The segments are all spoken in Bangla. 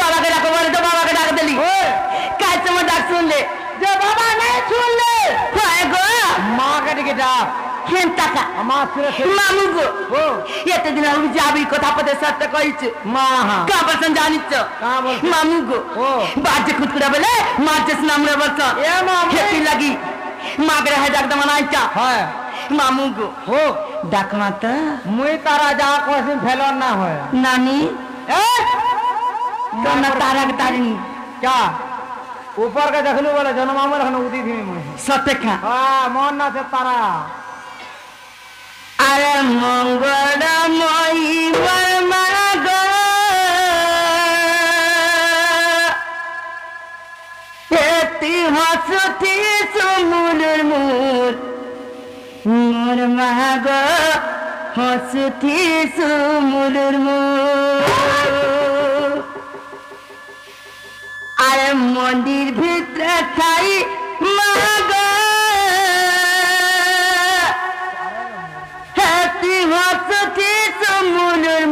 বাবাকে ডাকো বলে তো বাবাকে ডাক দিলি। কাজ তোমার ডাক শুনলে। যে বাবা নাই শুনলে। হয় গো। মাকে ডেকে ডাক হেন টাকা। আমার ছেলে মামু গো। ও। এতদিন আমি যাবি কথা পথে সাথে কইছে। মা হ্যাঁ কা বলছেন? মামু গো। বাজে বলে নামরে। হেপি লাগি। মাগরে নাইটা হয়। মামু গো। ডাক মা তো মুই তারা যা কইছিন ফেলন না হয়। নানি। এ না তারাক তারিনি क्या ऊपर के देखलू बोले जन्म में रखना उदी थी मुझे সত্যি খা हाँ मन ना से तारा আরে মঙ্গলময়ী বর্মা গো এতি হাসতি সুমুলের মূল মোর মা গো হাসতি সুমুলের মূল আরে মন্দির ভিতরে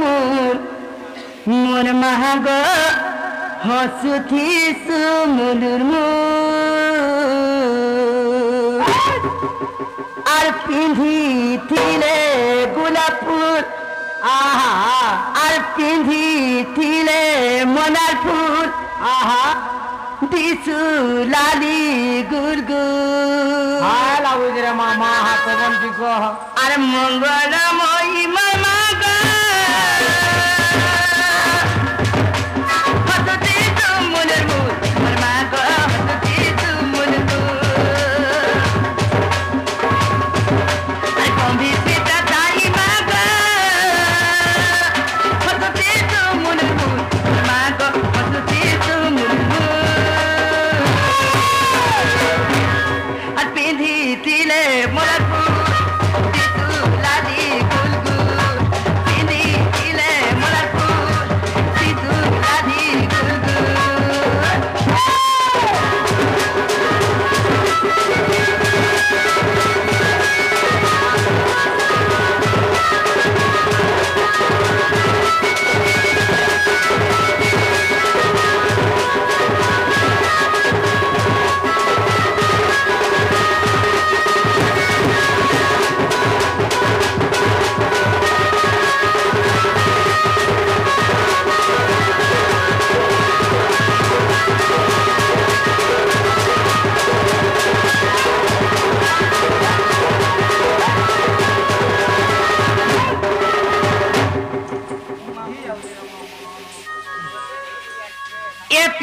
মূল মোর মাহাগ হাসতি সুমুলের মূল আর পিঁধিছিলে গোলাপ ফুল আহা, আর পিঁধিছিলে মনার ফুল আহা। দিছু মামা আরে মঙ্গল মহিমা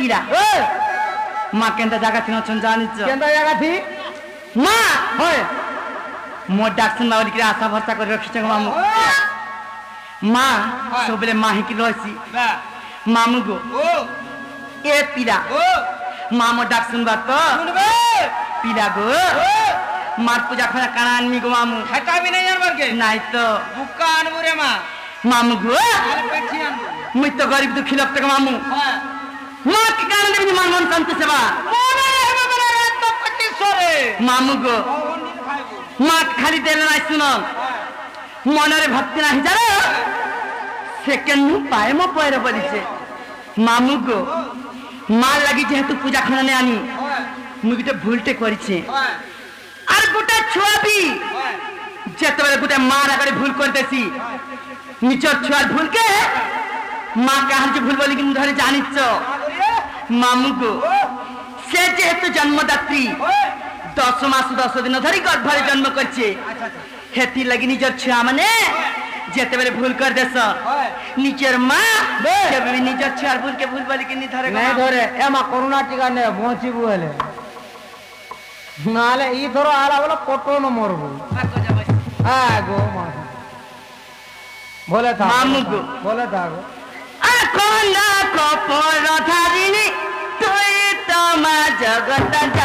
টিগড়া মা কেন্দা জায়গা থিন অছন জানিছ কেন্দা জায়গা থি মা! হয়। মো ডাকছন মা বলিকি আশা ভরসা করে রাখছ মামু। মা সবলে মা হিকি রইছি মামু গো ও! এ পিরা ও! মা মো ডাকছন বা তো। শুনবে? পিরা গো। মার পূজা খরা কানা আনমি গো মামু। খাটাবি নাই আর মারকে নাই তো। বুকা আনব রে মা। মামু গো। মুই তো গরিব দুঃখী লোক থেকে মামু। হ্যাঁ। మాకు కారణం మన మన సంతోషమా মামুগো মা খালি দেলে নাই শুন। মনরে ভক্তি নাহি জানো? সেকেন্ড নু পায়ে মো পয়রে বলিছে মামুগো মা লাগি যেহেতু পূজা খানানে আনি মু গোটে ভুলটে করিছে। আর গোটা ছুয়া বি যেতবেলে গোটে মার আগে ভুল করতেছি নিজর ছুয়ার ভুলকে মা কাহার যে ভুল বলিকি ধরে জানিছ মামুগো সে যেহেতু জন্মদাত্রী দশ মাস দশ দিন ধরি গর্ভরে জন্ম করছে। হেতি লাগি নিজের ছুয়া মানে যেতবেলে ভুল কর দেস নিজের মা কেবে নিজের ছুয়ার ভুলকে ভুল বলি কিনি ধরে নাই ধরে এ মা করোনা টিকা নে বঞ্চিবু হলে। নালে ই ধর আলা বলে কটন মরবু। হ্যাঁ গো মা। বলে থাক। মামুগো বলে থাক। আকো না কপর ধারিনী jagata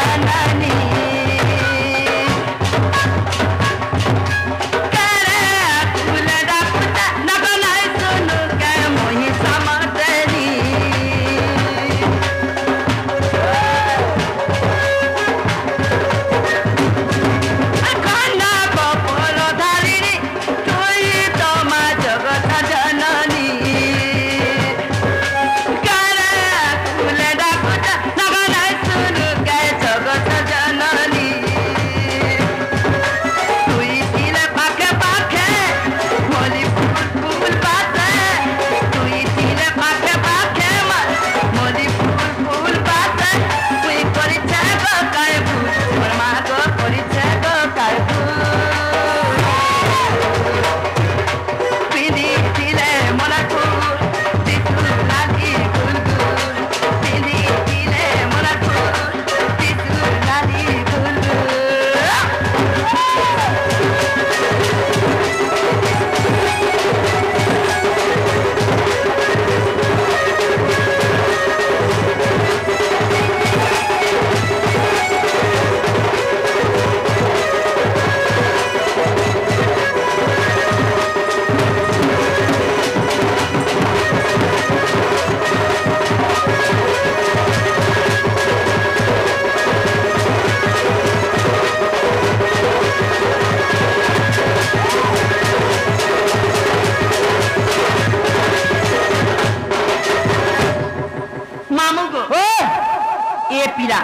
पीला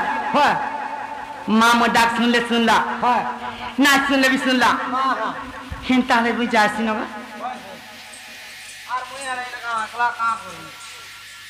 माँ मो डाक सुनले सुनला ना सुनले भी सुनला हेन ताले बुझा सुनोगा